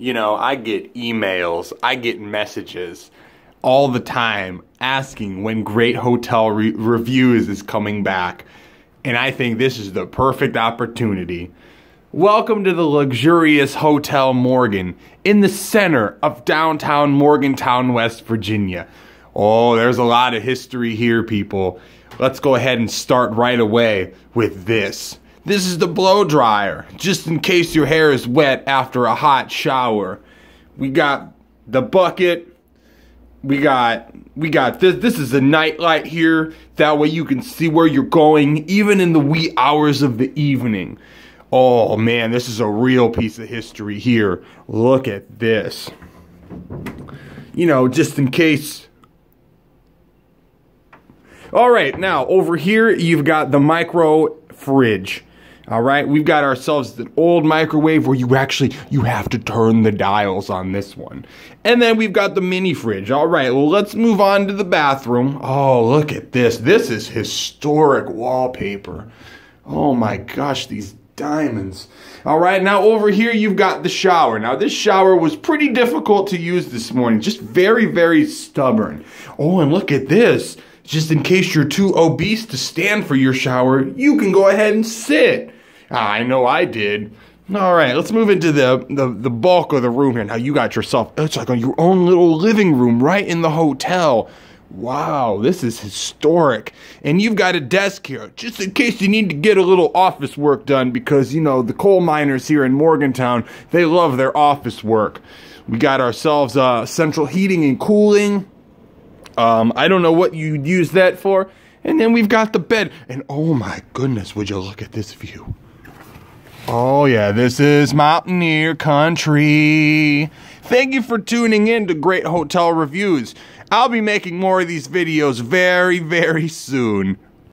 You know, I get emails, I get messages all the time asking when Great Hotel Re- Reviews is coming back. And I think this is the perfect opportunity. Welcome to the luxurious Hotel Morgan in the center of downtown Morgantown, West Virginia. Oh, there's a lot of history here, people. Let's go ahead and start right away with this. This is the blow dryer, just in case your hair is wet after a hot shower. We got the bucket. We got we got this this is a night light here. That way you can see where you're going even in the wee hours of the evening. Oh man, this is a real piece of history here. Look at this. You know, just in case all right, now over here you've got the micro fridge. All right, we've got ourselves an old microwave where you actually you have to turn the dials on this one. And then we've got the mini fridge. All right, well let's move on to the bathroom. Oh, look at this. This is historic wallpaper. Oh my gosh, these diamonds. All right, now over here you've got the shower. Now this shower was pretty difficult to use this morning. Just very very stubborn. Oh, and look at this. Just in case you're too obese to stand for your shower, you can go ahead and sit. Ah, I know I did. All right, let's move into the, the, the bulk of the room here. Now you got yourself, it's like your own little living room right in the hotel. Wow, this is historic. And you've got a desk here, just in case you need to get a little office work done, because, you know, the coal miners here in Morgantown, they love their office work. We got ourselves uh, central heating and cooling. Um, I don't know what you'd use that for. And then we've got the bed. And oh my goodness, would you look at this view? Oh yeah, this is Mountaineer Country. Thank you for tuning in to Great Hotel Reviews. I'll be making more of these videos very, very soon.